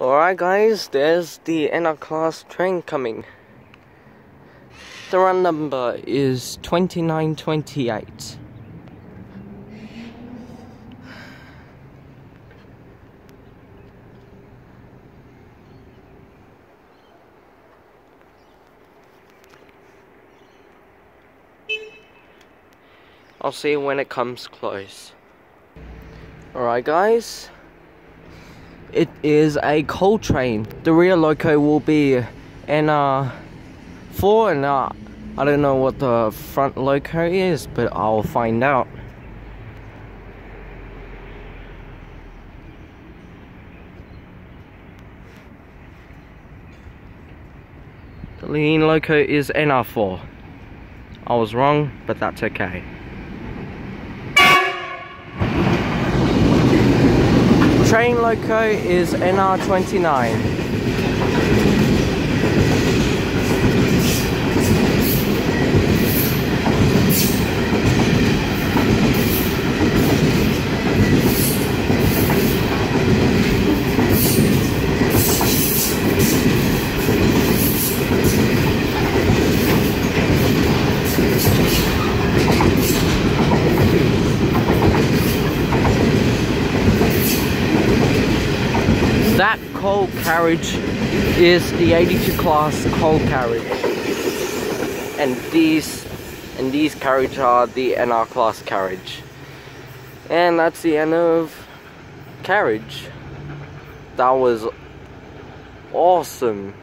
Alright guys, there's the NR class train coming. The run number is 2928. I'll see when it comes close. Alright guys, it is a coal train. The rear loco will be NR 4 and uh, I don't know what the front loco is, but I'll find out. The lean loco is NR4. I was wrong, but that's okay. Train loco is NR29. That coal carriage is the 82 class coal carriage. And these and these carriage are the NR class carriage. And that's the end of carriage. That was awesome.